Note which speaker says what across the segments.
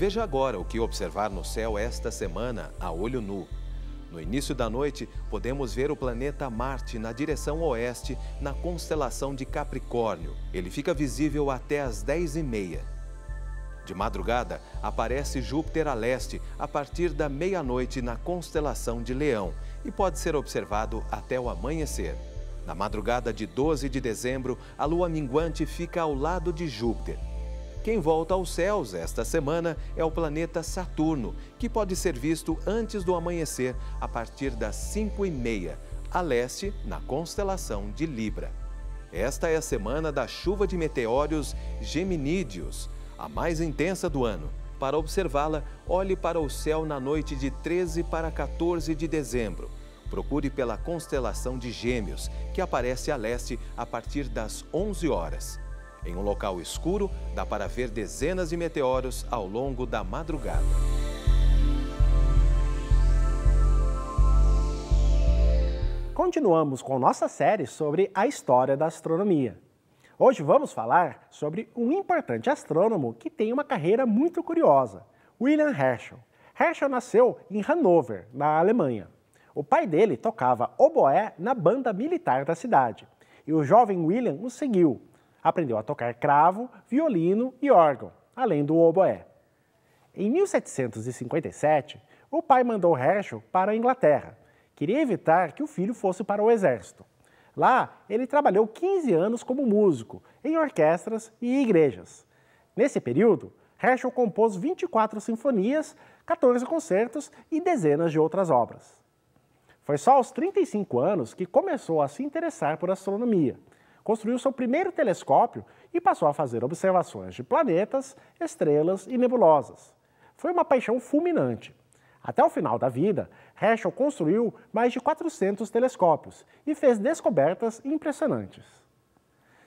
Speaker 1: Veja agora o que observar no céu esta semana a olho nu. No início da noite, podemos ver o planeta Marte na direção oeste, na constelação de Capricórnio. Ele fica visível até às 10h30. De madrugada, aparece Júpiter a leste, a partir da meia-noite na constelação de Leão, e pode ser observado até o amanhecer. Na madrugada de 12 de dezembro, a lua minguante fica ao lado de Júpiter. Quem volta aos céus esta semana é o planeta Saturno, que pode ser visto antes do amanhecer, a partir das 5 e meia, a leste, na constelação de Libra. Esta é a semana da chuva de meteórios Geminídeos, a mais intensa do ano. Para observá-la, olhe para o céu na noite de 13 para 14 de dezembro. Procure pela constelação de Gêmeos, que aparece a leste a partir das 11 horas. Em um local escuro, dá para ver dezenas de meteoros ao longo da madrugada.
Speaker 2: Continuamos com nossa série sobre a história da astronomia. Hoje vamos falar sobre um importante astrônomo que tem uma carreira muito curiosa, William Herschel. Herschel nasceu em Hannover, na Alemanha. O pai dele tocava oboé na banda militar da cidade, e o jovem William o seguiu, Aprendeu a tocar cravo, violino e órgão, além do oboé. Em 1757, o pai mandou Herschel para a Inglaterra. Queria evitar que o filho fosse para o exército. Lá, ele trabalhou 15 anos como músico, em orquestras e igrejas. Nesse período, Herschel compôs 24 sinfonias, 14 concertos e dezenas de outras obras. Foi só aos 35 anos que começou a se interessar por astronomia construiu seu primeiro telescópio e passou a fazer observações de planetas, estrelas e nebulosas. Foi uma paixão fulminante. Até o final da vida, Herschel construiu mais de 400 telescópios e fez descobertas impressionantes.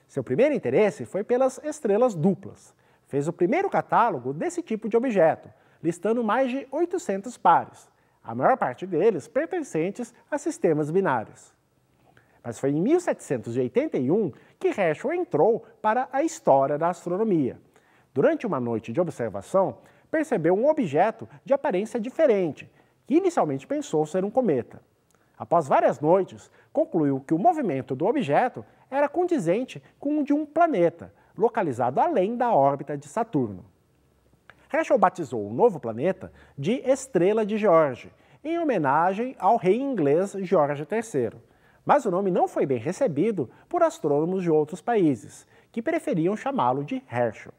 Speaker 2: Seu primeiro interesse foi pelas estrelas duplas. Fez o primeiro catálogo desse tipo de objeto, listando mais de 800 pares, a maior parte deles pertencentes a sistemas binários. Mas foi em 1781 que Herschel entrou para a história da astronomia. Durante uma noite de observação, percebeu um objeto de aparência diferente, que inicialmente pensou ser um cometa. Após várias noites, concluiu que o movimento do objeto era condizente com o de um planeta, localizado além da órbita de Saturno. Herschel batizou o novo planeta de Estrela de George, em homenagem ao rei inglês George III mas o nome não foi bem recebido por astrônomos de outros países, que preferiam chamá-lo de Herschel.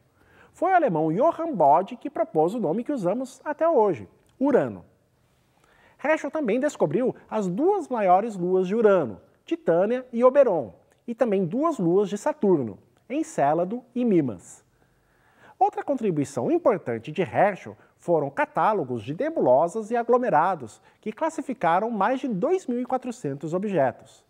Speaker 2: Foi o alemão Johann Bode que propôs o nome que usamos até hoje, Urano. Herschel também descobriu as duas maiores luas de Urano, Titânia e Oberon, e também duas luas de Saturno, Encélado e Mimas. Outra contribuição importante de Herschel foram catálogos de nebulosas e aglomerados, que classificaram mais de 2.400 objetos.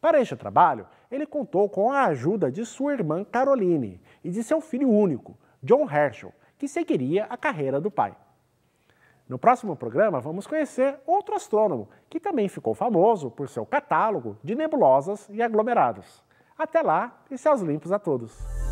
Speaker 2: Para este trabalho, ele contou com a ajuda de sua irmã Caroline e de seu filho único, John Herschel, que seguiria a carreira do pai. No próximo programa, vamos conhecer outro astrônomo que também ficou famoso por seu catálogo de nebulosas e aglomerados. Até lá e céus limpos a todos!